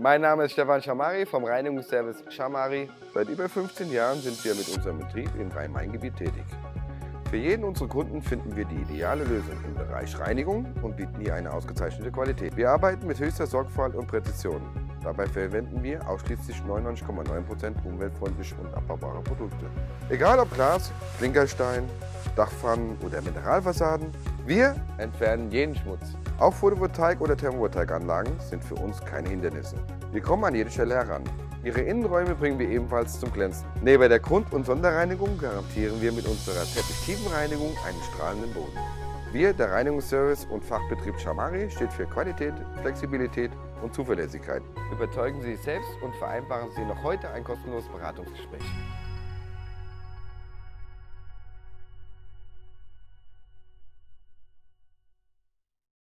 Mein Name ist Stefan Schamari vom Reinigungsservice Schamari. Seit über 15 Jahren sind wir mit unserem Betrieb im Rhein-Main-Gebiet tätig. Für jeden unserer Kunden finden wir die ideale Lösung im Bereich Reinigung und bieten hier eine ausgezeichnete Qualität. Wir arbeiten mit höchster Sorgfalt und Präzision. Dabei verwenden wir ausschließlich 99,9% umweltfreundliche und abbaubare Produkte. Egal ob Glas, Klinkerstein, Dachpfannen oder Mineralfassaden, wir entfernen jeden Schmutz. Auch Photovoltaik- oder Thermovoltaikanlagen sind für uns keine Hindernisse. Wir kommen an jede Stelle heran. Ihre Innenräume bringen wir ebenfalls zum Glänzen. Neben der Grund- und Sonderreinigung garantieren wir mit unserer Teppich-Tiefenreinigung einen strahlenden Boden. Wir, der Reinigungsservice und Fachbetrieb Chamari, steht für Qualität, Flexibilität und Zuverlässigkeit. Überzeugen Sie sich selbst und vereinbaren Sie noch heute ein kostenloses Beratungsgespräch.